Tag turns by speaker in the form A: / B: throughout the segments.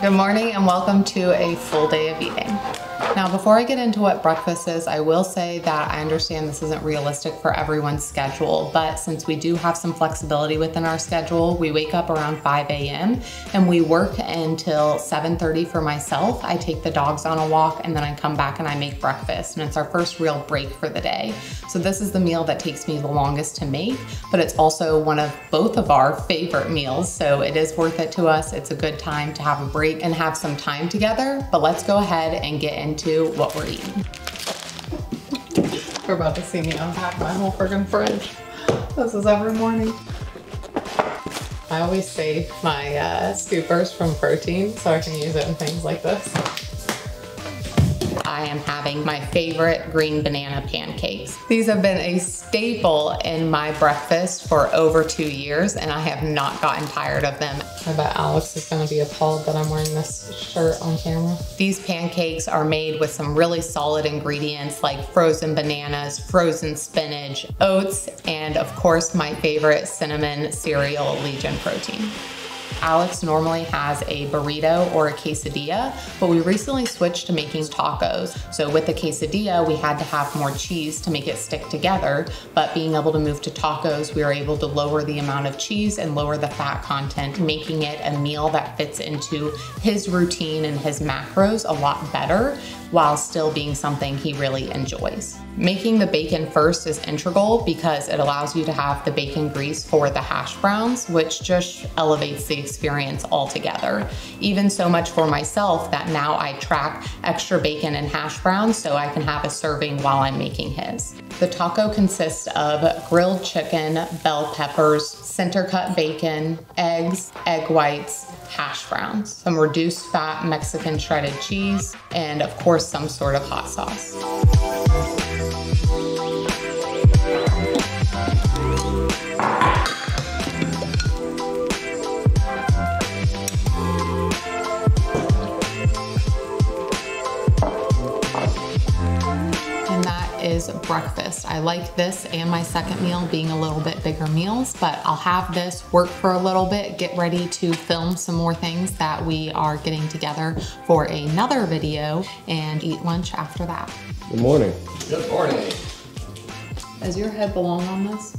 A: Good morning and welcome to a full day of eating. Now, before I get into what breakfast is, I will say that I understand this isn't realistic for everyone's schedule, but since we do have some flexibility within our schedule, we wake up around 5 a.m. and we work until 7.30 for myself. I take the dogs on a walk and then I come back and I make breakfast and it's our first real break for the day. So this is the meal that takes me the longest to make, but it's also one of both of our favorite meals. So it is worth it to us. It's a good time to have a break and have some time together, but let's go ahead and get into into what we're eating. We're about to see me unpack my whole friggin' fridge. This is every morning. I always save my uh, scoopers from protein so I can use it in things like this. I am having my favorite green banana pancakes. These have been a staple in my breakfast for over two years and I have not gotten tired of them. I bet Alex is gonna be appalled that I'm wearing this shirt on camera. These pancakes are made with some really solid ingredients like frozen bananas, frozen spinach, oats, and of course my favorite cinnamon cereal Legion protein. Alex normally has a burrito or a quesadilla, but we recently switched to making tacos. So with the quesadilla, we had to have more cheese to make it stick together, but being able to move to tacos, we were able to lower the amount of cheese and lower the fat content, making it a meal that fits into his routine and his macros a lot better while still being something he really enjoys. Making the bacon first is integral because it allows you to have the bacon grease for the hash browns, which just elevates the experience altogether. Even so much for myself that now I track extra bacon and hash browns so I can have a serving while I'm making his. The taco consists of grilled chicken, bell peppers, center cut bacon, eggs, egg whites, hash browns, some reduced fat Mexican shredded cheese, and of course some sort of hot sauce. Breakfast. I like this and my second meal being a little bit bigger meals, but I'll have this work for a little bit, get ready to film some more things that we are getting together for another video and eat lunch after that.
B: Good morning.
C: Good morning.
A: Does your head belong on this?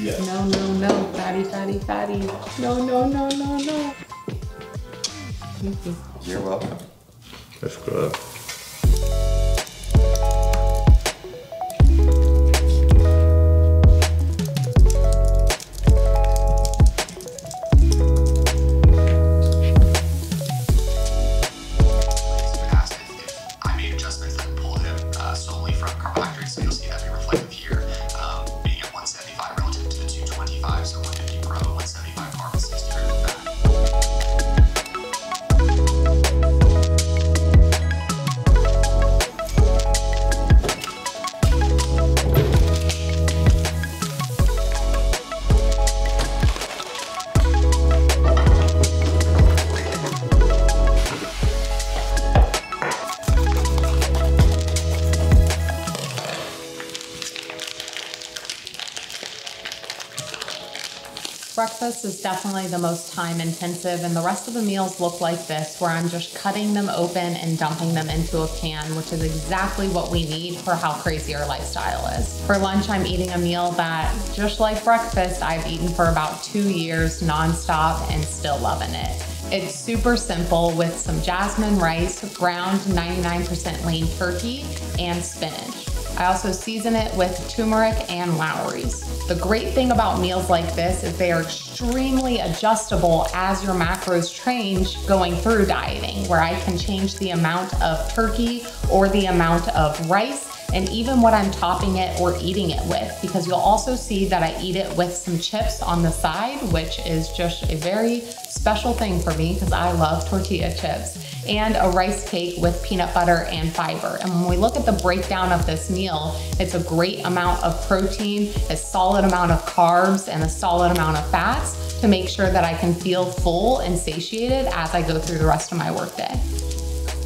C: Yes.
A: No, no, no, fatty, fatty, fatty. No, no, no, no, no. Thank you.
C: You're welcome.
B: That's good.
A: Breakfast is definitely the most time intensive and the rest of the meals look like this where I'm just cutting them open and dumping them into a pan, which is exactly what we need for how crazy our lifestyle is. For lunch, I'm eating a meal that, just like breakfast, I've eaten for about two years nonstop and still loving it. It's super simple with some jasmine rice, ground 99% lean turkey, and spinach. I also season it with turmeric and Lawry's. The great thing about meals like this is they are extremely adjustable as your macros change going through dieting, where I can change the amount of turkey or the amount of rice and even what I'm topping it or eating it with, because you'll also see that I eat it with some chips on the side, which is just a very special thing for me because I love tortilla chips and a rice cake with peanut butter and fiber. And when we look at the breakdown of this meal, it's a great amount of protein, a solid amount of carbs, and a solid amount of fats to make sure that I can feel full and satiated as I go through the rest of my workday.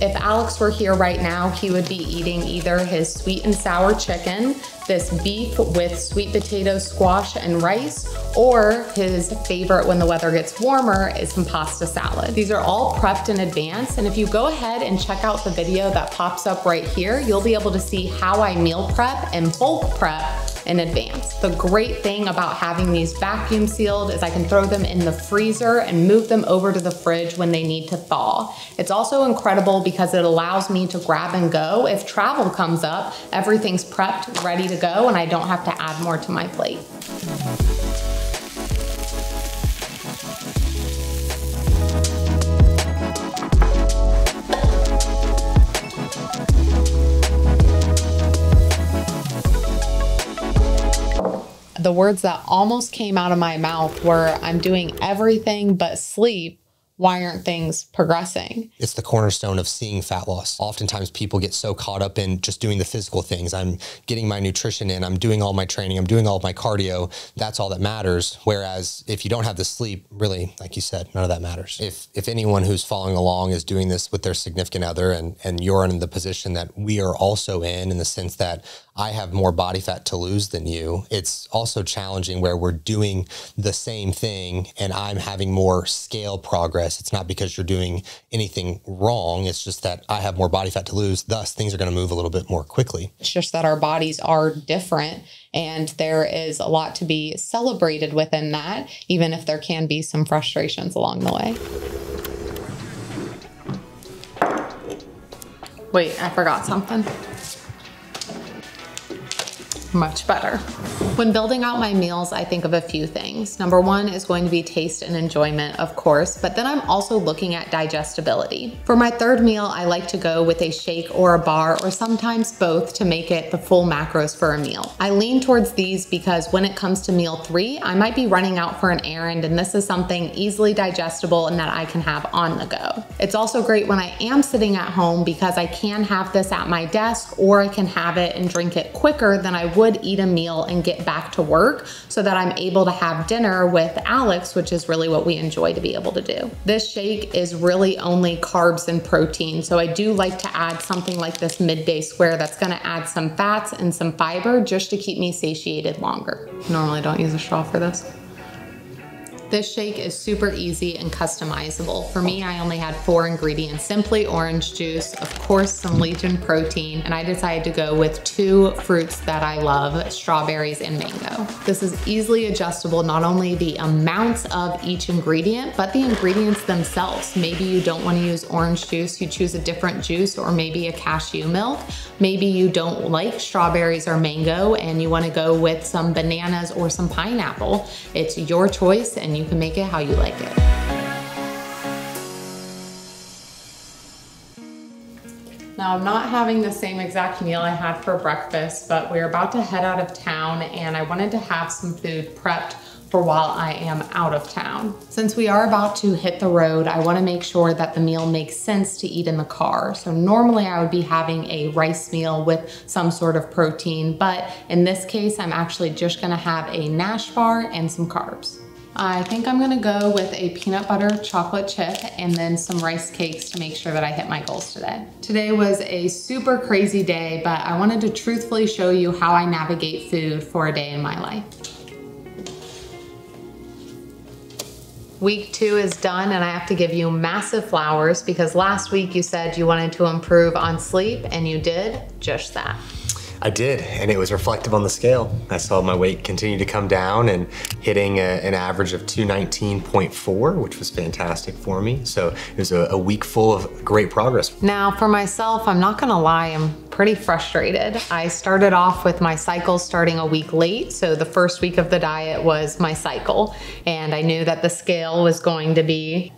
A: If Alex were here right now, he would be eating either his sweet and sour chicken, this beef with sweet potato squash and rice, or his favorite when the weather gets warmer is some pasta salad. These are all prepped in advance, and if you go ahead and check out the video that pops up right here, you'll be able to see how I meal prep and bulk prep in advance. The great thing about having these vacuum sealed is I can throw them in the freezer and move them over to the fridge when they need to thaw. It's also incredible because it allows me to grab and go. If travel comes up, everything's prepped, ready to go, and I don't have to add more to my plate. The words that almost came out of my mouth were I'm doing everything but sleep why aren't things progressing?
D: It's the cornerstone of seeing fat loss. Oftentimes people get so caught up in just doing the physical things. I'm getting my nutrition in, I'm doing all my training, I'm doing all my cardio. That's all that matters. Whereas if you don't have the sleep, really, like you said, none of that matters. If if anyone who's following along is doing this with their significant other and and you're in the position that we are also in in the sense that I have more body fat to lose than you, it's also challenging where we're doing the same thing and I'm having more scale progress progress. It's not because you're doing anything wrong. It's just that I have more body fat to lose. Thus, things are going to move a little bit more quickly.
A: It's just that our bodies are different. And there is a lot to be celebrated within that, even if there can be some frustrations along the way. Wait, I forgot something much better. When building out my meals, I think of a few things. Number one is going to be taste and enjoyment, of course, but then I'm also looking at digestibility. For my third meal, I like to go with a shake or a bar, or sometimes both to make it the full macros for a meal. I lean towards these because when it comes to meal three, I might be running out for an errand, and this is something easily digestible and that I can have on the go. It's also great when I am sitting at home because I can have this at my desk or I can have it and drink it quicker than I would eat a meal and get back to work so that I'm able to have dinner with Alex, which is really what we enjoy to be able to do. This shake is really only carbs and protein. So I do like to add something like this midday square that's gonna add some fats and some fiber just to keep me satiated longer. Normally don't use a straw for this. This shake is super easy and customizable. For me, I only had four ingredients, simply orange juice, of course, some Legion protein, and I decided to go with two fruits that I love, strawberries and mango. This is easily adjustable, not only the amounts of each ingredient, but the ingredients themselves. Maybe you don't wanna use orange juice, you choose a different juice or maybe a cashew milk. Maybe you don't like strawberries or mango and you wanna go with some bananas or some pineapple. It's your choice and you you can make it how you like it. Now, I'm not having the same exact meal I had for breakfast, but we're about to head out of town and I wanted to have some food prepped for while I am out of town. Since we are about to hit the road, I wanna make sure that the meal makes sense to eat in the car. So normally I would be having a rice meal with some sort of protein, but in this case, I'm actually just gonna have a Nash bar and some carbs. I think I'm gonna go with a peanut butter chocolate chip and then some rice cakes to make sure that I hit my goals today. Today was a super crazy day, but I wanted to truthfully show you how I navigate food for a day in my life. Week two is done and I have to give you massive flowers because last week you said you wanted to improve on sleep and you did just that.
D: I did, and it was reflective on the scale. I saw my weight continue to come down and hitting a, an average of 219.4, which was fantastic for me. So it was a, a week full of great progress.
A: Now, for myself, I'm not gonna lie, I'm pretty frustrated. I started off with my cycle starting a week late. So the first week of the diet was my cycle, and I knew that the scale was going to be.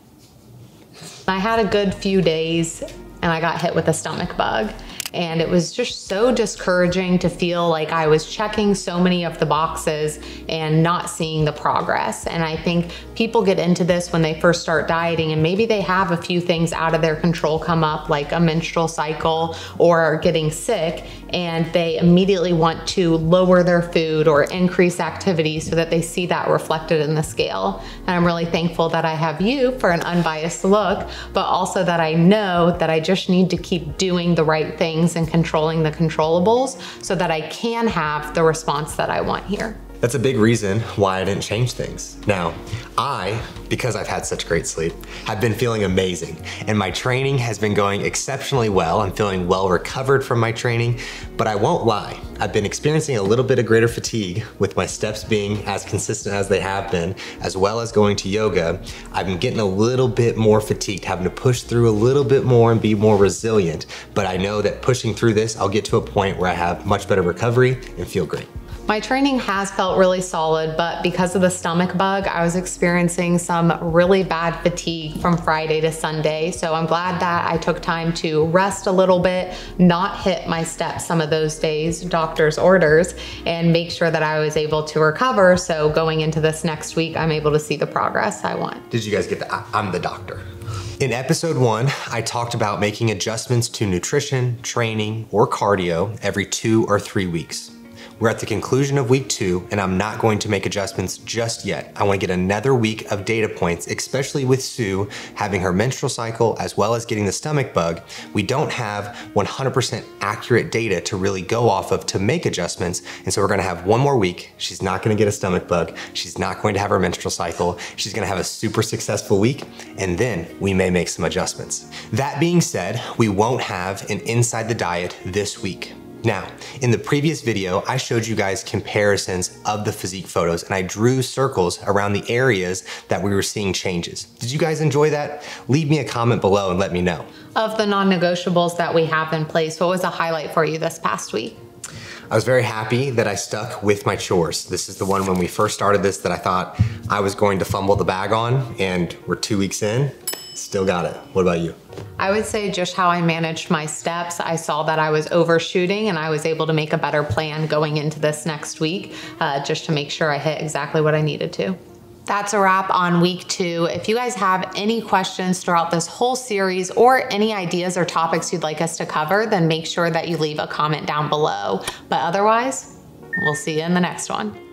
A: I had a good few days and I got hit with a stomach bug And it was just so discouraging to feel like I was checking so many of the boxes and not seeing the progress. And I think people get into this when they first start dieting and maybe they have a few things out of their control come up, like a menstrual cycle or getting sick, and they immediately want to lower their food or increase activity so that they see that reflected in the scale. And I'm really thankful that I have you for an unbiased look, but also that I know that I just need to keep doing the right things and controlling the controllables so that I can have the response that I want here.
D: That's a big reason why I didn't change things. Now, I, because I've had such great sleep, have been feeling amazing and my training has been going exceptionally well. I'm feeling well recovered from my training, but I won't lie. I've been experiencing a little bit of greater fatigue with my steps being as consistent as they have been, as well as going to yoga. I've been getting a little bit more fatigued, having to push through a little bit more and be more resilient. But I know that pushing through this, I'll get to a point where I have much better recovery and feel great.
A: My training has felt really solid, but because of the stomach bug, I was experiencing some really bad fatigue from Friday to Sunday. So I'm glad that I took time to rest a little bit, not hit my steps some of those days, doctor's orders, and make sure that I was able to recover. So going into this next week, I'm able to see the progress I want.
D: Did you guys get that? I'm the doctor. In episode one, I talked about making adjustments to nutrition, training, or cardio every two or three weeks. We're at the conclusion of week two, and I'm not going to make adjustments just yet. I wanna get another week of data points, especially with Sue having her menstrual cycle as well as getting the stomach bug. We don't have 100% accurate data to really go off of to make adjustments, and so we're gonna have one more week. She's not gonna get a stomach bug. She's not going to have her menstrual cycle. She's gonna have a super successful week, and then we may make some adjustments. That being said, we won't have an inside the diet this week. Now, in the previous video, I showed you guys comparisons of the physique photos and I drew circles around the areas that we were seeing changes. Did you guys enjoy that? Leave me a comment below and let me know.
A: Of the non-negotiables that we have in place, what was a highlight for you this past week?
D: I was very happy that I stuck with my chores. This is the one when we first started this that I thought I was going to fumble the bag on and we're two weeks in, still got it. What about you?
A: I would say just how I managed my steps. I saw that I was overshooting and I was able to make a better plan going into this next week uh, just to make sure I hit exactly what I needed to. That's a wrap on week two. If you guys have any questions throughout this whole series or any ideas or topics you'd like us to cover, then make sure that you leave a comment down below. But otherwise, we'll see you in the next one.